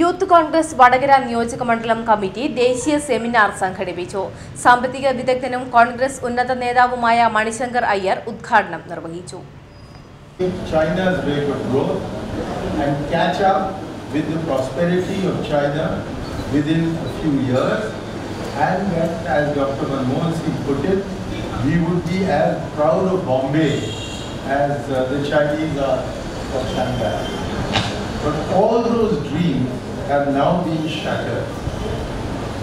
Youth Congress Vadakara നിയോജക മണ്ഡലം committee ദേശീയ സെമിനാർ സംഘടിപ്പിച്ചു സാമ്പത്തിക വിദഗ്ധനും കോൺഗ്രസ് ഉന്നത നേതാവുമായ മണിശങ്കർ അയ്യർ ഉദ്ഘാടനം നിർവഹിച്ചു. And that, as Dr. Manmohan Singh put it, we would be as proud of Bombay as uh, the Chinese are of Shanghai. But all those dreams have now been shattered.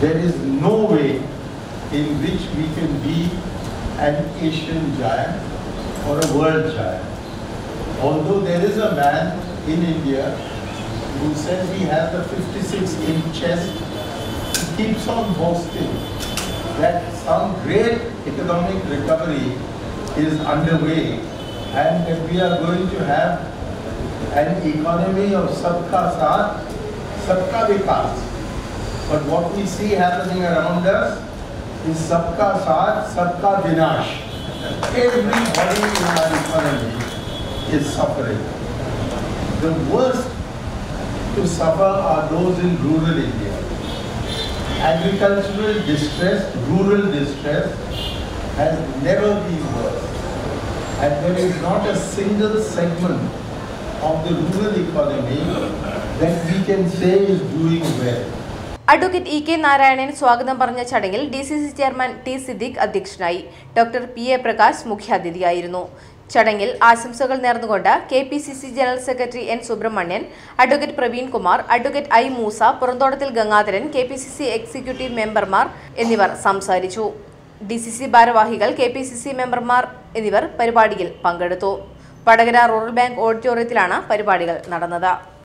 There is no way in which we can be an Asian giant or a world giant. Although there is a man in India who says he has a 56 inch chest, he keeps on boasting that some great economic recovery is underway and that we are going to have an economy of sabka saath, but what we see happening around us is Sabka Saad, Sabka Vinash. Everybody in our economy is suffering. The worst to suffer are those in rural India. Agricultural distress, rural distress, has never been worse. And there is not a single segment of the rural economy advocate E K Narayanan സ്വാഗതം പറഞ്ഞ ചടങ്ങിൽ D C C chairman T Siddique അധ്യക്ഷനായി doctor P A Prakash മുഖ്യാതിഥിയായിരുന്നു. ചടങ്ങിൽ ആശംസകൾ നേർന്നുകൊണ്ട് K P C C general secretary N Subramanian advocate Praveen Kumar advocate I Moosa Puranthodathil Gangadharan K P C C executive മെമ്പർമാർ എന്നിവർ സംസാരിച്ചു. ഡി സി സി ഭാരവാഹികൾ K P C C മെമ്പർമാർ എന്നിവർ പരിപാടിയിൽ പങ്കെടുത്തു. വടകര റൂറൽ ബാങ്ക് ഓഡിറ്റോറിയത്തിലാണ് പരിപാടികൾ നടന്നത്.